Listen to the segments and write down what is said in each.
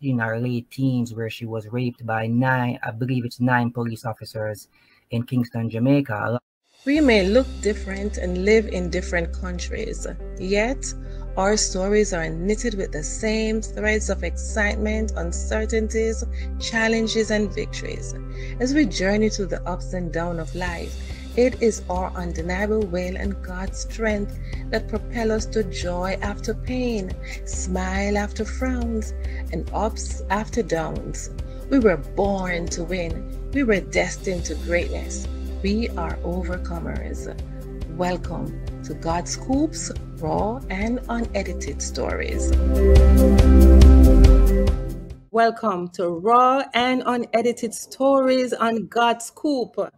in her late teens where she was raped by nine, I believe it's nine police officers in Kingston, Jamaica. We may look different and live in different countries, yet our stories are knitted with the same threads of excitement, uncertainties, challenges, and victories. As we journey through the ups and downs of life, it is our undeniable will and God's strength that propel us to joy after pain, smile after frowns, and ups after downs. We were born to win. We were destined to greatness. We are overcomers. Welcome to GodScoop's Raw and Unedited Stories. Welcome to Raw and Unedited Stories on GodScoop,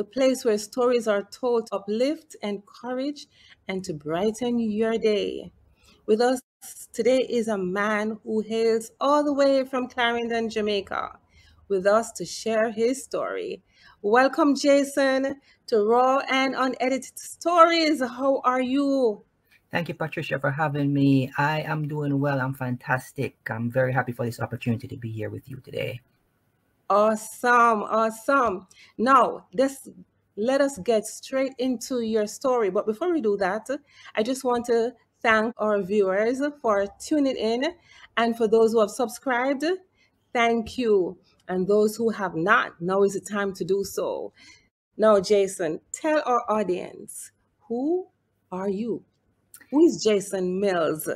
the place where stories are told to uplift, encourage, and to brighten your day. With us today is a man who hails all the way from Clarendon, Jamaica, with us to share his story Welcome, Jason, to Raw and Unedited Stories. How are you? Thank you, Patricia, for having me. I am doing well. I'm fantastic. I'm very happy for this opportunity to be here with you today. Awesome, awesome. Now, this let us get straight into your story. But before we do that, I just want to thank our viewers for tuning in. And for those who have subscribed, thank you. And those who have not, now is the time to do so. Now, Jason, tell our audience who are you? Who is Jason Mills?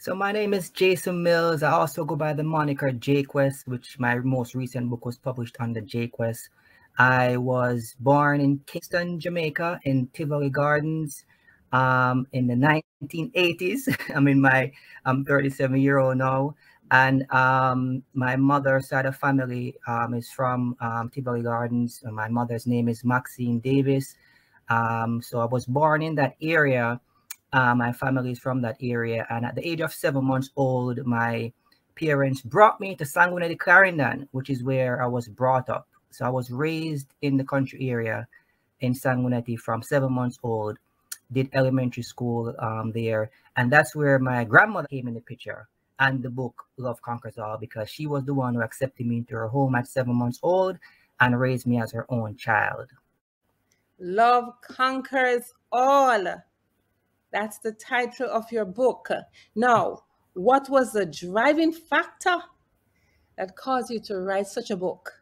So my name is Jason Mills. I also go by the moniker Quest, which my most recent book was published under Quest. I was born in Kingston, Jamaica, in Tivoli Gardens, um, in the 1980s. I'm in my I'm 37 year old now. And um, my mother's side of family um, is from um, Tivoli Gardens. My mother's name is Maxine Davis. Um, so I was born in that area. Uh, my family is from that area. And at the age of seven months old, my parents brought me to Sanguinetti Clarendon, which is where I was brought up. So I was raised in the country area in Sanguinetti from seven months old, did elementary school um, there. And that's where my grandmother came in the picture and the book Love Conquers All because she was the one who accepted me into her home at seven months old and raised me as her own child. Love Conquers All. That's the title of your book. Now, what was the driving factor that caused you to write such a book?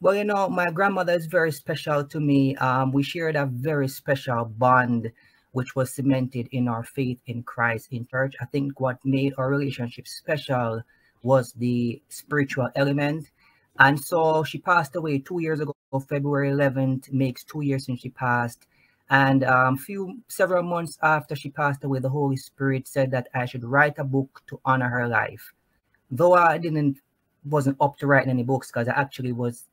Well, you know, my grandmother is very special to me. Um, we shared a very special bond which was cemented in our faith in Christ in church. I think what made our relationship special was the spiritual element. And so she passed away two years ago, February 11th, makes two years since she passed. And um, few several months after she passed away, the Holy Spirit said that I should write a book to honor her life. Though I didn't wasn't up to writing any books because I actually was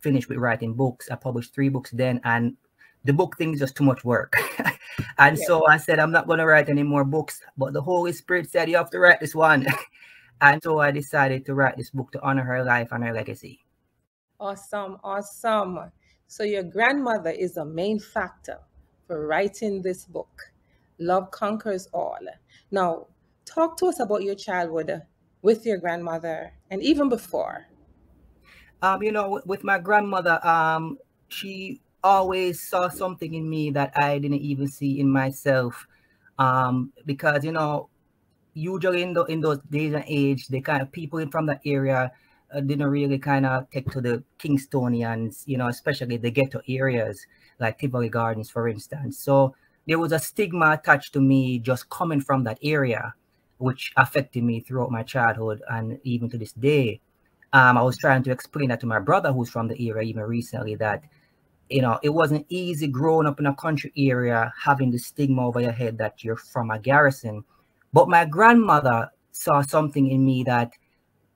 finished with writing books. I published three books then, and the book thing is just too much work. and yeah. so I said, I'm not going to write any more books. But the Holy Spirit said, You have to write this one. and so I decided to write this book to honor her life and her legacy. Awesome. Awesome. So your grandmother is the main factor for writing this book. Love Conquers All. Now, talk to us about your childhood with your grandmother and even before. Um, you know, with my grandmother, um, she always saw something in me that I didn't even see in myself. Um, because you know, usually in the in those days and age, the kind of people from that area uh, didn't really kind of take to the Kingstonians, you know, especially the ghetto areas like Tivoli Gardens, for instance. So there was a stigma attached to me just coming from that area, which affected me throughout my childhood and even to this day. Um, I was trying to explain that to my brother who's from the area even recently that you know, it wasn't easy growing up in a country area having the stigma over your head that you're from a garrison. But my grandmother saw something in me that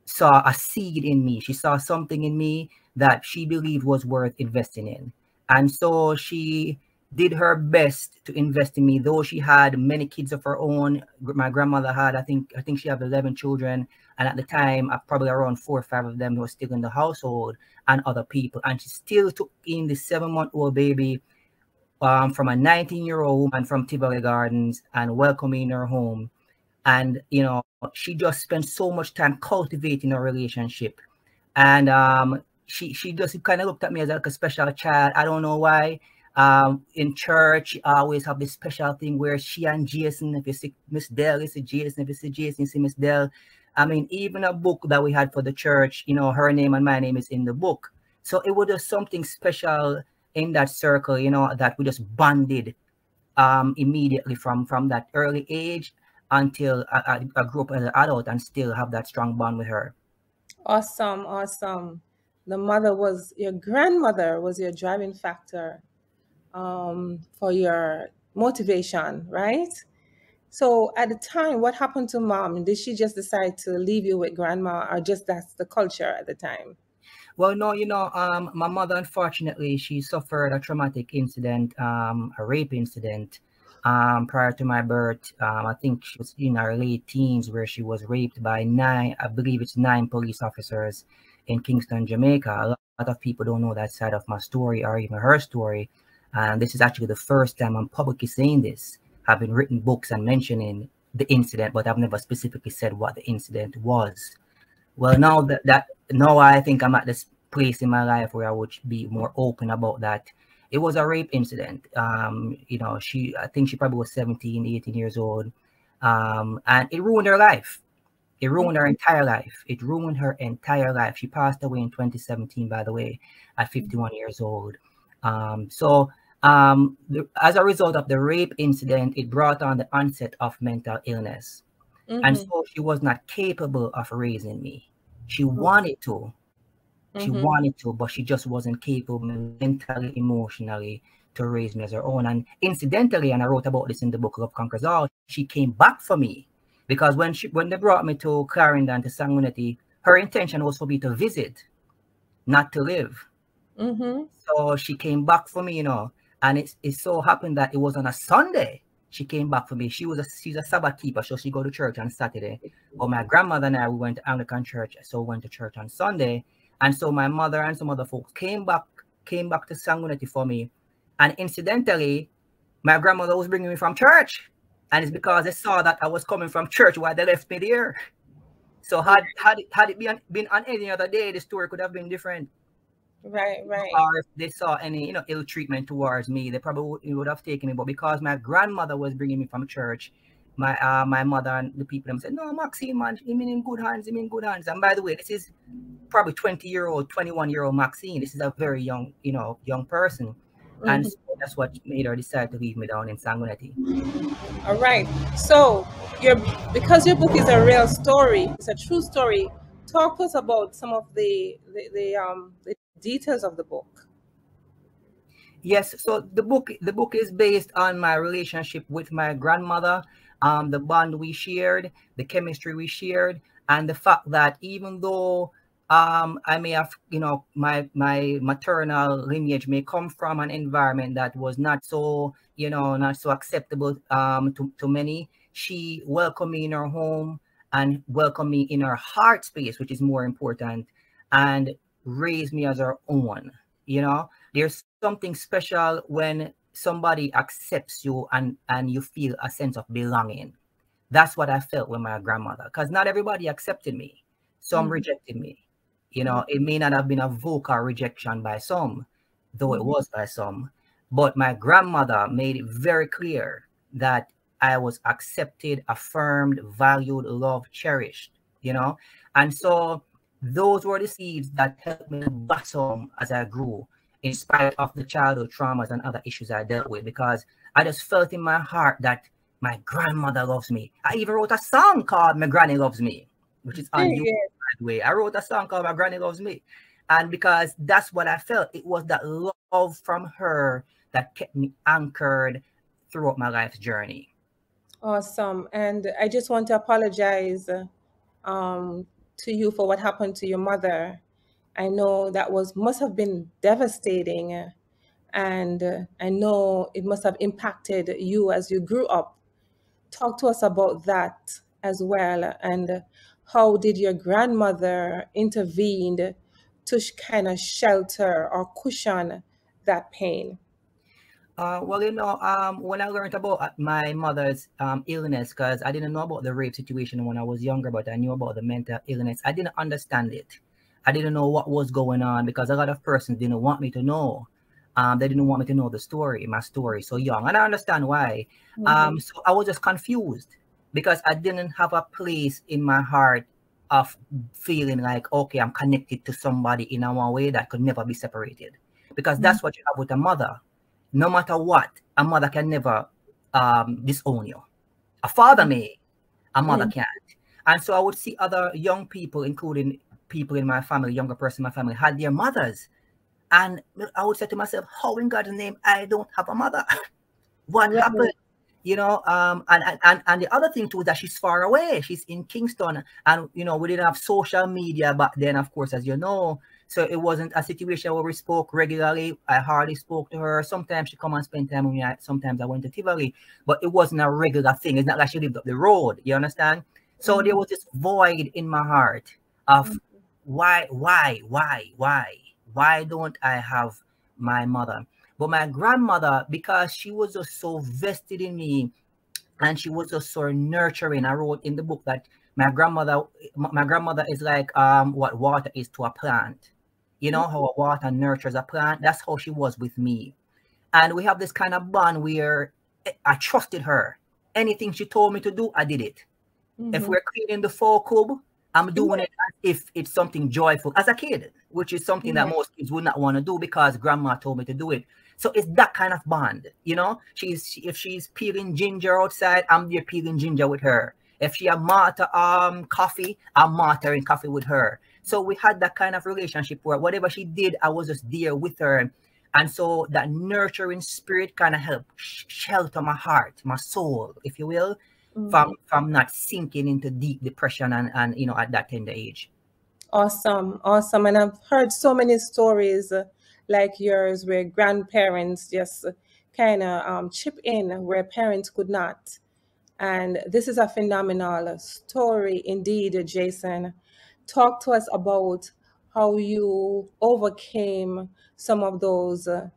saw a seed in me. She saw something in me that she believed was worth investing in. And so she did her best to invest in me, though she had many kids of her own. My grandmother had, I think, I think she had 11 children. And at the time, uh, probably around four or five of them were still in the household and other people. And she still took in the seven month old baby um, from a 19 year old woman from Tivoli Gardens and welcoming her home. And, you know, she just spent so much time cultivating a relationship. And um, she she just kind of looked at me as like a special child. I don't know why. Um, in church, I always have this special thing where she and Jason, if you see Miss Dell, you see Jason, if you see Jason, you see Miss Dell. I mean, even a book that we had for the church, you know, her name and my name is in the book. So it was just something special in that circle, you know, that we just bonded um, immediately from from that early age until I, I, I grew up as an adult and still have that strong bond with her. Awesome, awesome. The mother was your grandmother was your driving factor um, for your motivation, right? So at the time, what happened to mom? Did she just decide to leave you with grandma, or just that's the culture at the time? Well, no, you know, um, my mother, unfortunately, she suffered a traumatic incident, um, a rape incident, um, prior to my birth. Um, I think she was in her late teens where she was raped by nine, I believe it's nine police officers in Kingston, Jamaica. A lot of people don't know that side of my story or even her story. And this is actually the first time I'm publicly saying this. I've been written books and mentioning the incident, but I've never specifically said what the incident was. Well, now that, that now I think I'm at this place in my life where I would be more open about that. It was a rape incident. Um, you know, she I think she probably was 17, 18 years old. Um, and it ruined her life. It ruined her entire life. It ruined her entire life. She passed away in 2017, by the way, at 51 years old. Um, so um, the, as a result of the rape incident, it brought on the onset of mental illness. Mm-hmm. And so she was not capable of raising me. She mm-hmm. wanted to. She mm-hmm. wanted to, but she just wasn't capable mentally, emotionally to raise me as her own. And incidentally, and I wrote about this in the book Love Conquers All, she came back for me because when she when they brought me to Clarendon to Sanguinetti, her intention was for me to visit, not to live. Mm-hmm. So she came back for me, you know. And it, it so happened that it was on a Sunday. She came back for me. She was a she's a Sabbath keeper, so she go to church on Saturday. But my grandmother and I we went to Anglican church, so we went to church on Sunday. And so my mother and some other folks came back, came back to Sanguinetti for me. And incidentally, my grandmother was bringing me from church. And it's because they saw that I was coming from church why they left me there. So had had it, had it been, been on any other day, the story could have been different. Right, right. Or if they saw any, you know, ill treatment towards me, they probably would, have taken me. But because my grandmother was bringing me from church, my uh, my mother and the people them said, No, Maxine, man, him in good hands, him in good hands. And by the way, this is probably 20 year old, 21 year old Maxine. This is a very young, you know, young person. Mm-hmm. And so that's what made her decide to leave me down in Sanguinetti. All right. So your because your book is a real story, it's a true story. Talk to us about some of the the, the um the details of the book. Yes, so the book the book is based on my relationship with my grandmother, um, the bond we shared, the chemistry we shared, and the fact that even though um, I may have, you know, my my maternal lineage may come from an environment that was not so, you know, not so acceptable um, to, to many. She welcomed me in her home and welcomed me in her heart space, which is more important. And raised me as her own. You know, there's something special when somebody accepts you and and you feel a sense of belonging. That's what I felt with my grandmother, because not everybody accepted me. Some mm-hmm. rejected me. You know, it may not have been a vocal rejection by some, though it mm-hmm. was by some. But my grandmother made it very clear that I was accepted, affirmed, valued, loved, cherished, you know. And so those were the seeds that helped me blossom as I grew, in spite of the childhood traumas and other issues I dealt with, because I just felt in my heart that my grandmother loves me. I even wrote a song called My Granny Loves Me, which is on YouTube, by the way. I wrote a song called My Granny Loves Me. And because that's what I felt, it was that love from her that kept me anchored throughout my life's journey. Awesome. And I just want to apologize um, to you for what happened to your mother. I know that was must have been devastating, and I know it must have impacted you as you grew up. Talk to us about that as well, and how did your grandmother intervene to kind of shelter or cushion that pain? Uh, well, you know, um, when I learned about uh, my mother's um, illness, because I didn't know about the rape situation when I was younger, but I knew about the mental illness. I didn't understand it. I didn't know what was going on because a lot of persons didn't want me to know. Um, they didn't want me to know the story, my story, so young, and I understand why. Mm-hmm. Um, so I was just confused because I didn't have a place in my heart of feeling like, okay, I'm connected to somebody in a way that could never be separated. Because that's mm-hmm. what you have with a mother. No matter what, a mother can never um, disown you. A father mm-hmm. may, a mother mm-hmm. can't. And so I would see other young people, including people in my family, younger person in my family, had their mothers. And I would say to myself, how in God's name I don't have a mother? what yeah. happened? You know um and, and and the other thing too is that she's far away. She's in kingston and you know we didn't have social media back then of course as you know. So it wasn't a situation where we spoke regularly. I hardly spoke to her. Sometimes she come and spend time with me. Sometimes i went to tivoli but it wasn't a regular thing. It's not like she lived up the road. You understand? So mm-hmm. there was this void in my heart of mm-hmm. why why why why why don't i have my mother but my grandmother, because she was just so vested in me and she was just so nurturing, I wrote in the book that my grandmother, my grandmother is like um what water is to a plant. You know how a water nurtures a plant? That's how she was with me. And we have this kind of bond where I trusted her. Anything she told me to do, I did it. Mm-hmm. If we're cleaning the fall cube, I'm doing it if it's something joyful as a kid, which is something mm-hmm. that most kids would not want to do because grandma told me to do it. So it's that kind of bond, you know. She's if she's peeling ginger outside, I'm there peeling ginger with her. If she a martyr um coffee, I'm martyring coffee with her. So we had that kind of relationship where whatever she did, I was just there with her. And so that nurturing spirit kind of helped shelter my heart, my soul, if you will, mm-hmm. from from not sinking into deep depression and, and you know at that tender age. Awesome, awesome. And I've heard so many stories like yours where grandparents just kind of um, chip in where parents could not. And this is a phenomenal story indeed, Jason. Talk to us about how you overcame some of those uh,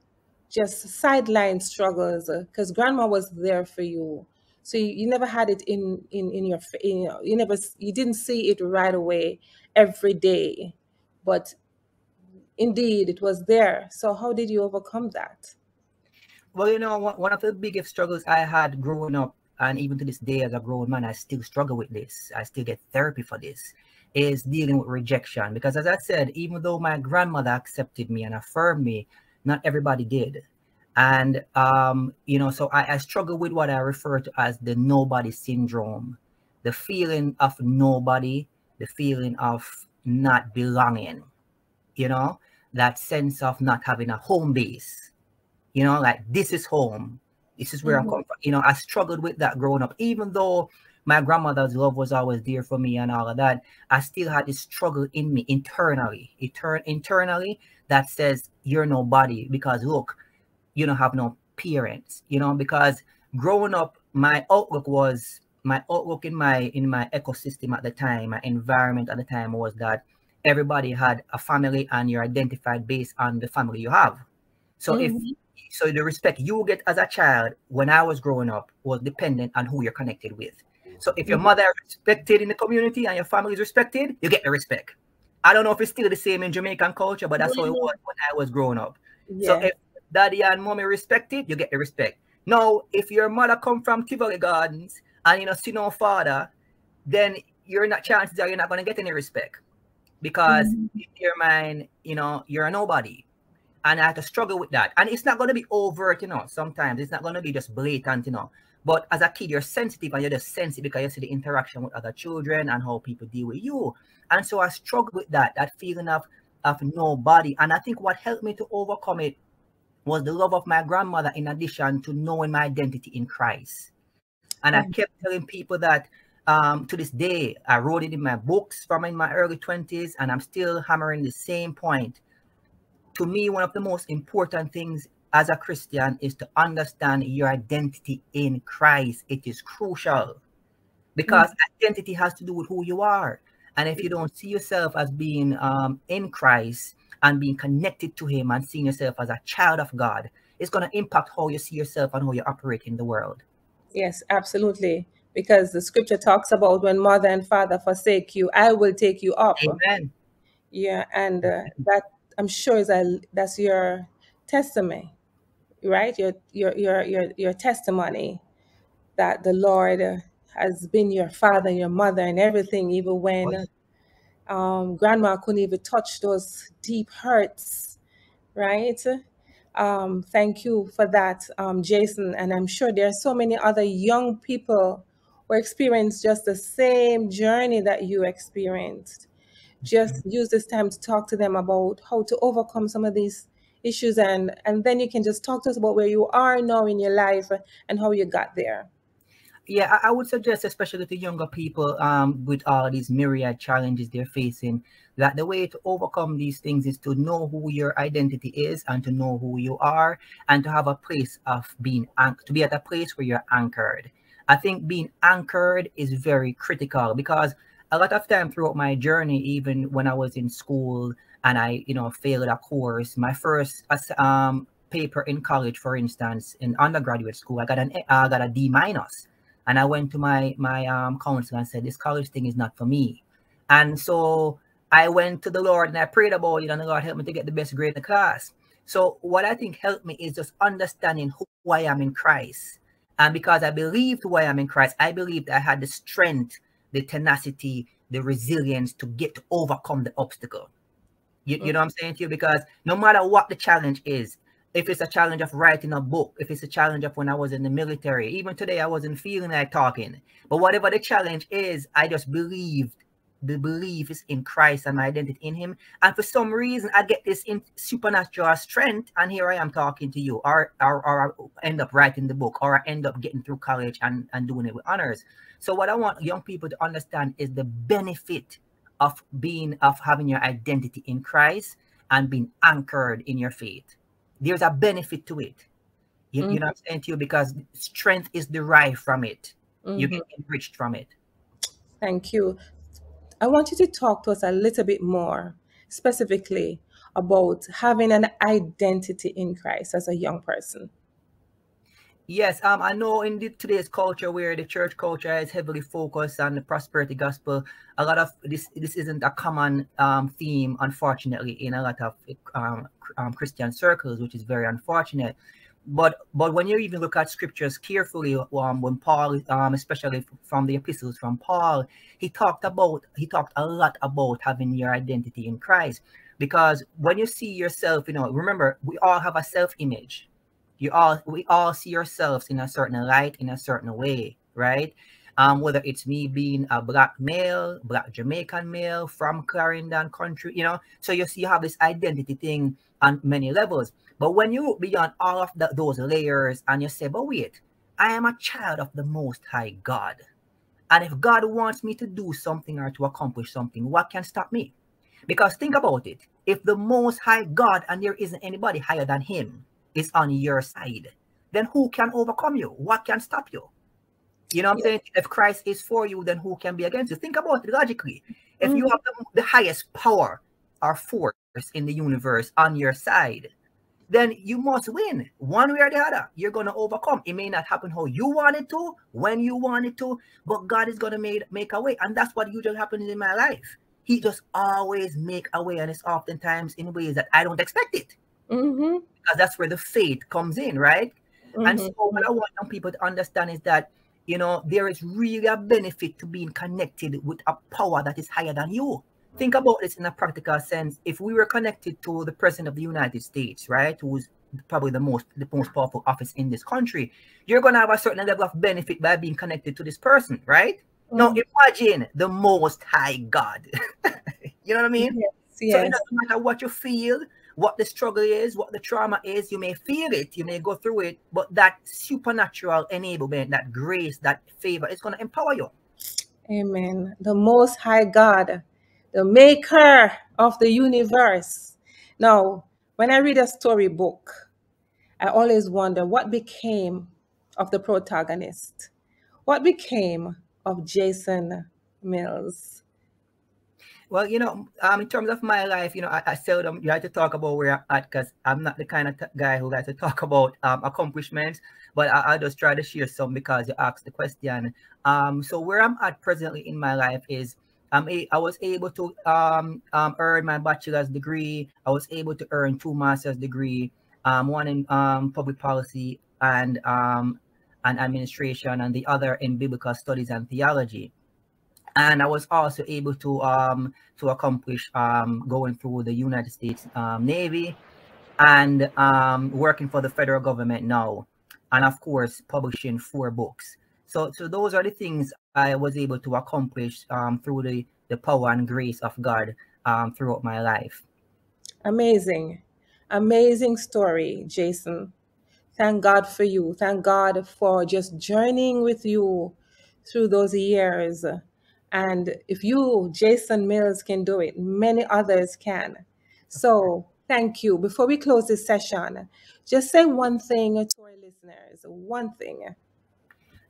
just sideline struggles because grandma was there for you so you, you never had it in in in your in, you never you didn't see it right away every day but indeed it was there. So how did you overcome that? Well, you know, one of the biggest struggles I had growing up, and even to this day as a grown man, I still struggle with this. I still get therapy for this, is dealing with rejection. Because as I said, even though my grandmother accepted me and affirmed me, not everybody did. And, um, you know, so I, I struggle with what I refer to as the nobody syndrome, the feeling of nobody, the feeling of not belonging, you know? that sense of not having a home base. You know, like this is home. This is where mm-hmm. I'm coming from. You know, I struggled with that growing up, even though my grandmother's love was always there for me and all of that. I still had this struggle in me internally, Etern- internally that says you're nobody because look, you don't have no parents. You know, because growing up, my outlook was my outlook in my in my ecosystem at the time, my environment at the time was that everybody had a family and you're identified based on the family you have. So mm-hmm. if so the respect you get as a child when I was growing up was dependent on who you're connected with. So if your mm-hmm. mother is respected in the community and your family is respected, you get the respect. I don't know if it's still the same in Jamaican culture, but that's mm-hmm. how it was when I was growing up. Yeah. So if daddy and mommy respected, you get the respect. Now, if your mother come from Tivoli Gardens and you know see no father, then you're not chances are you're not gonna get any respect because mm-hmm. in your mind, you know, you're a nobody. And I have to struggle with that. And it's not going to be overt, you know, sometimes it's not going to be just blatant, you know. But as a kid, you're sensitive and you're just sensitive because you see the interaction with other children and how people deal with you. And so I struggled with that, that feeling of, of nobody. And I think what helped me to overcome it was the love of my grandmother, in addition to knowing my identity in Christ. And mm-hmm. I kept telling people that um, to this day, I wrote it in my books from in my early 20s, and I'm still hammering the same point. To me, one of the most important things as a Christian is to understand your identity in Christ. It is crucial because mm-hmm. identity has to do with who you are. And if you don't see yourself as being um, in Christ and being connected to Him and seeing yourself as a child of God, it's going to impact how you see yourself and how you operate in the world. Yes, absolutely. Because the scripture talks about when mother and father forsake you, I will take you up. Amen. Yeah, and uh, that I'm sure is a, that's your testimony, right? Your your your your your testimony that the Lord has been your father, your mother, and everything, even when um, grandma couldn't even touch those deep hurts, right? Um, thank you for that, um, Jason. And I'm sure there are so many other young people who experience just the same journey that you experienced. Just mm-hmm. use this time to talk to them about how to overcome some of these issues and and then you can just talk to us about where you are now in your life and how you got there yeah, I, would suggest, especially to younger people, um, with all these myriad challenges they're facing, that the way to overcome these things is to know who your identity is and to know who you are, and to have a place of being to be at a place where you're anchored. I think being anchored is very critical because a lot of time throughout my journey, even when I was in school and I, you know, failed a course, my first um paper in college, for instance, in undergraduate school, I got an I got a D minus and I went to my my um counselor and said, "This college thing is not for me." And so I went to the Lord and I prayed about it, and the Lord helped me to get the best grade in the class. So what I think helped me is just understanding who I am in Christ. And because I believed who I am in Christ, I believed I had the strength, the tenacity, the resilience to get to overcome the obstacle. You, you know what I'm saying to you? Because no matter what the challenge is, if it's a challenge of writing a book, if it's a challenge of when I was in the military, even today I wasn't feeling like talking. But whatever the challenge is, I just believed the belief is in Christ and my identity in Him. And for some reason, I get this in supernatural strength, and here I am talking to you, or, or, or I end up writing the book, or I end up getting through college and, and doing it with honors. So, what I want young people to understand is the benefit of being, of having your identity in Christ and being anchored in your faith there's a benefit to it. You, mm-hmm. you know what I'm saying to you? Because strength is derived from it. Mm-hmm. You get enriched from it. Thank you. I want you to talk to us a little bit more specifically about having an identity in Christ as a young person. Yes, um, I know in the, today's culture where the church culture is heavily focused on the prosperity gospel, a lot of this this isn't a common um, theme, unfortunately, in a lot of um, Christian circles, which is very unfortunate. But but when you even look at scriptures carefully, um, when Paul, um, especially from the epistles from Paul, he talked about he talked a lot about having your identity in Christ, because when you see yourself, you know, remember we all have a self image you all we all see ourselves in a certain light in a certain way right? Um whether it's me being a black male black jamaican male from clarendon country you know? So you see you have this identity thing on many levels but when you look beyond all of the, those layers and you say but wait i am a child of the most high god and if god wants me to do something or to accomplish something what can stop me because think about it if the most high god and there isn't anybody higher than him is on your side, then who can overcome you? What can stop you? You know what I'm saying? If Christ is for you, then who can be against you? Think about it logically. If mm-hmm. you have the, the highest power or force in the universe on your side, then you must win one way or the other. You're going to overcome. It may not happen how you want it to, when you want it to, but God is going to make, make a way. And that's what usually happens in my life. He just always make a way, and it's oftentimes in ways that I don't expect it. Mm-hmm because that's where the faith comes in, right? Mm-hmm. And so what I want young people to understand is that you know there is really a benefit to being connected with a power that is higher than you. Think about this in a practical sense. If we were connected to the president of the United States, right, who's probably the most the most powerful office in this country, you're gonna have a certain level of benefit by being connected to this person, right? Mm-hmm. Now imagine the most high God. you know what I mean? Yes, yes. So it doesn't matter what you feel, what the struggle is, what the trauma is. You may feel it, you may go through it, but that supernatural enablement, that grace, that favor is going to empower you. Amen. The Most High God, the maker of the universe. Now, when I read a storybook, I always wonder what became of the protagonist? What became of Jason Mills? Well, you know, um, in terms of my life, you know, I, I seldom like to talk about where I'm at because I'm not the kind of guy who likes to talk about um, accomplishments. But I, I just try to share some because you asked the question. Um, so where I'm at presently in my life is I'm a, I was able to um, um, earn my bachelor's degree. I was able to earn two master's degree, um, one in um, public policy and um, and administration, and the other in biblical studies and theology. And I was also able to um, to accomplish um, going through the United States um, Navy and um, working for the federal government now, and of course publishing four books. So, so those are the things I was able to accomplish um, through the, the power and grace of God um, throughout my life. Amazing. Amazing story, Jason. Thank God for you. Thank God for just journeying with you through those years. And if you, Jason Mills, can do it, many others can. So thank you. Before we close this session, just say one thing to our listeners, one thing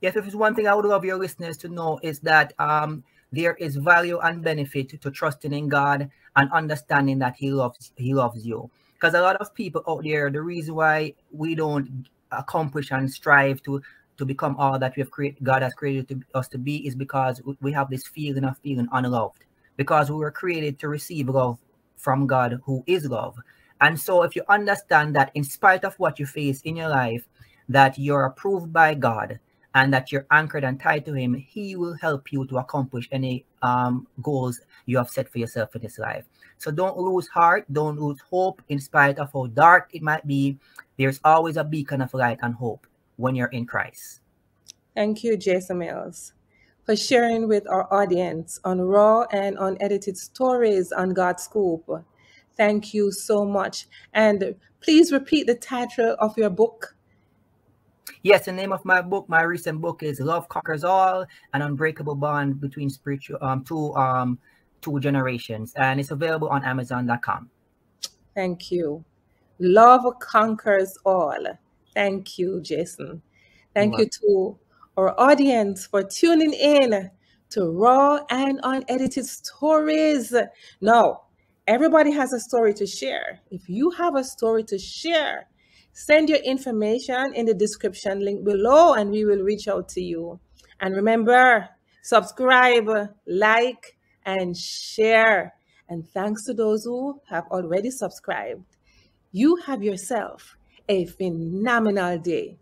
yes, if it's one thing I would love your listeners to know is that um, there is value and benefit to trusting in God and understanding that He loves He loves you. Because a lot of people out there, the reason why we don't accomplish and strive to to become all that we have created, God has created to, us to be, is because we have this feeling of feeling unloved. Because we were created to receive love from God, who is love. And so, if you understand that, in spite of what you face in your life, that you're approved by God, and that you're anchored and tied to him, he will help you to accomplish any um, goals you have set for yourself in this life. So don't lose heart, don't lose hope in spite of how dark it might be. There's always a beacon of light and hope when you're in Christ. Thank you, Jason Mills, for sharing with our audience on raw and unedited stories on God's Scoop. Thank you so much. And please repeat the title of your book Yes, the name of my book, my recent book is Love Conquers All, an unbreakable bond between spiritual um two um two generations, and it's available on Amazon.com. Thank you. Love conquers all. Thank you, Jason. Thank you to our audience for tuning in to raw and unedited stories. Now, everybody has a story to share. If you have a story to share, Send your information in the description link below and we will reach out to you. And remember, subscribe, like, and share. And thanks to those who have already subscribed. You have yourself a phenomenal day.